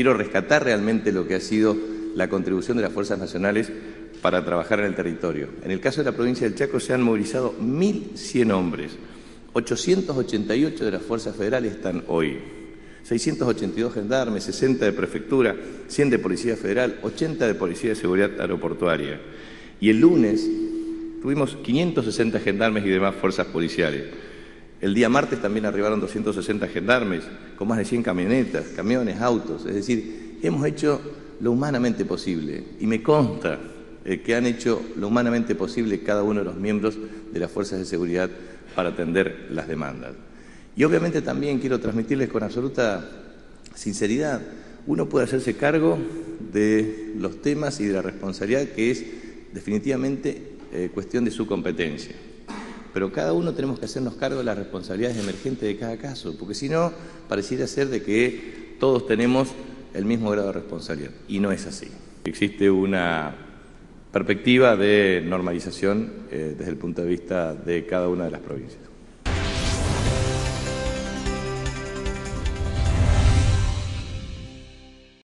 quiero rescatar realmente lo que ha sido la contribución de las fuerzas nacionales para trabajar en el territorio. En el caso de la provincia del Chaco se han movilizado 1.100 hombres, 888 de las fuerzas federales están hoy, 682 gendarmes, 60 de prefectura, 100 de Policía Federal, 80 de Policía de Seguridad Aeroportuaria. Y el lunes tuvimos 560 gendarmes y demás fuerzas policiales. El día martes también arribaron 260 gendarmes, con más de 100 camionetas, camiones, autos. Es decir, hemos hecho lo humanamente posible. Y me consta eh, que han hecho lo humanamente posible cada uno de los miembros de las fuerzas de seguridad para atender las demandas. Y obviamente también quiero transmitirles con absoluta sinceridad, uno puede hacerse cargo de los temas y de la responsabilidad que es definitivamente eh, cuestión de su competencia pero cada uno tenemos que hacernos cargo de las responsabilidades emergentes de cada caso, porque si no, pareciera ser de que todos tenemos el mismo grado de responsabilidad, y no es así. Existe una perspectiva de normalización eh, desde el punto de vista de cada una de las provincias.